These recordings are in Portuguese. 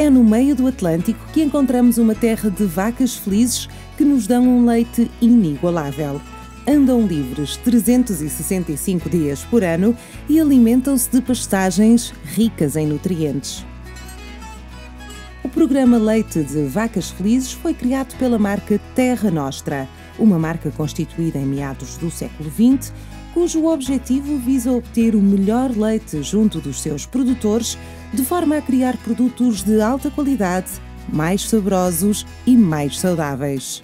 é no meio do Atlântico que encontramos uma terra de vacas felizes que nos dão um leite inigualável. Andam livres 365 dias por ano e alimentam-se de pastagens ricas em nutrientes. O programa Leite de Vacas Felizes foi criado pela marca Terra Nostra, uma marca constituída em meados do século XX, cujo objetivo visa obter o melhor leite junto dos seus produtores, de forma a criar produtos de alta qualidade, mais saborosos e mais saudáveis.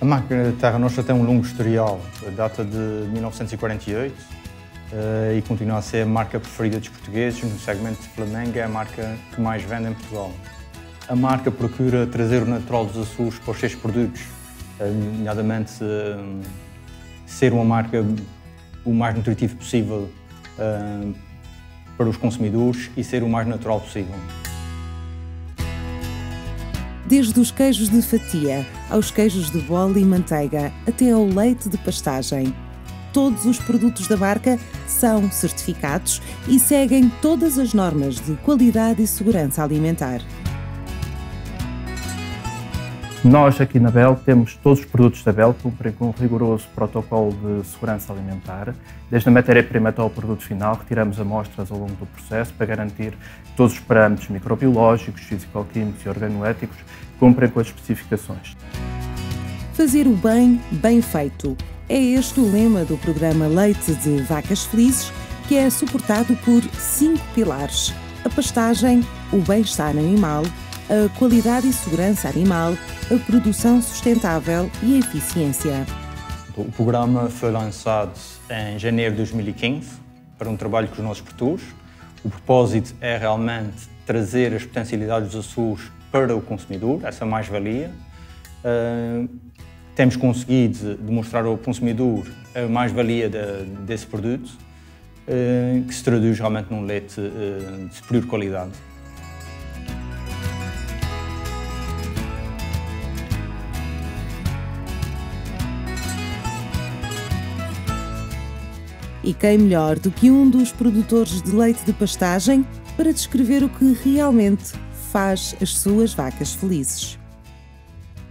A marca Terra Nostra tem um longo historial, data de 1948 uh, e continua a ser a marca preferida dos portugueses no segmento de Flamengo, é a marca que mais vende em Portugal. A marca procura trazer o natural dos Açores para os seus produtos, uh, nomeadamente uh, ser uma marca o mais nutritivo possível para os consumidores e ser o mais natural possível. Desde os queijos de fatia aos queijos de bola e manteiga, até ao leite de pastagem todos os produtos da marca são certificados e seguem todas as normas de qualidade e segurança alimentar. Nós aqui na Bel temos todos os produtos da Bel cumprem com um rigoroso protocolo de segurança alimentar. Desde a matéria-prima até ao produto final, retiramos amostras ao longo do processo para garantir que todos os parâmetros microbiológicos, físico-químicos e organoéticos cumprem com as especificações. Fazer o bem, bem feito é este o lema do programa Leite de Vacas Felizes, que é suportado por cinco pilares: a pastagem, o bem-estar animal, a qualidade e segurança animal, a produção sustentável e a eficiência. O programa foi lançado em janeiro de 2015 para um trabalho com os nossos produtores. O propósito é realmente trazer as potencialidades dos Açores para o consumidor, essa mais-valia. Uh, temos conseguido demonstrar ao consumidor a mais-valia de, desse produto, eh, que se traduz realmente num leite eh, de superior qualidade. E quem melhor do que um dos produtores de leite de pastagem para descrever o que realmente faz as suas vacas felizes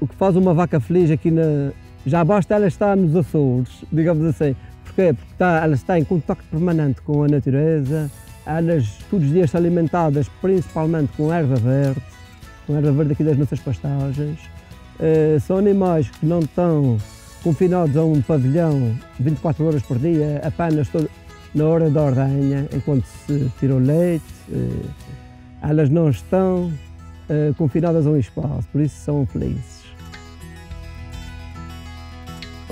o que faz uma vaca feliz aqui na. Já basta ela estar nos Açores, digamos assim. Porquê? Porque está, ela está em contacto permanente com a natureza, elas todos os dias são alimentadas principalmente com erva verde, com erva verde aqui das nossas pastagens. Uh, são animais que não estão confinados a um pavilhão 24 horas por dia, apenas todo, na hora da ordenha, enquanto se tira o leite. Uh, elas não estão uh, confinadas a um espaço, por isso são felizes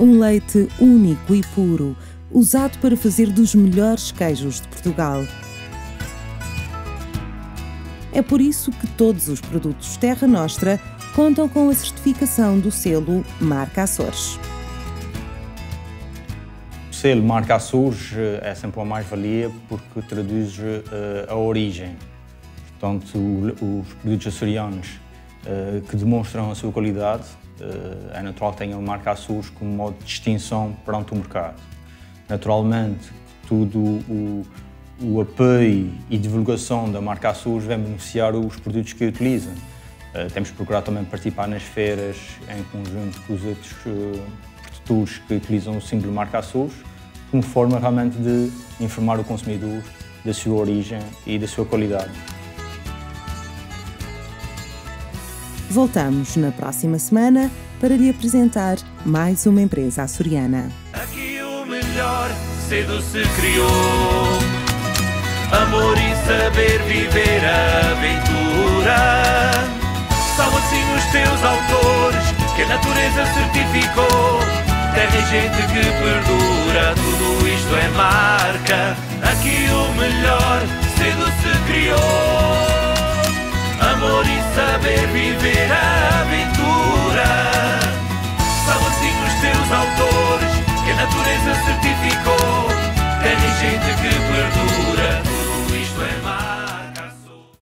um leite único e puro, usado para fazer dos melhores queijos de Portugal. É por isso que todos os produtos Terra Nostra contam com a certificação do selo Marca Açores. Selo Marca Açores eh, é sempre uma mais-valia porque traduz uh, a origem. Portanto, os produtos açorianos uh, que demonstram a sua qualidade é eh, natural que tenha a marca Açores como modo de distinção perante o mercado. Naturalmente, tudo o, o apoio e divulgação da marca Açores vai beneficiar os produtos que utilizam. Uh, temos que procurar também participar nas feiras em conjunto com os outros uh, produtores que utilizam o símbolo marca Açores, como forma realmente de informar o consumidor da sua origem e da sua qualidade. Voltamos na próxima semana para lhe apresentar mais uma empresa açoriana. Aqui o melhor cedo se criou. Amor e saber viver a aventura. São assim os teus autores que a natureza certificou. Terra e gente que tudo isto é marca. Aqui o melhor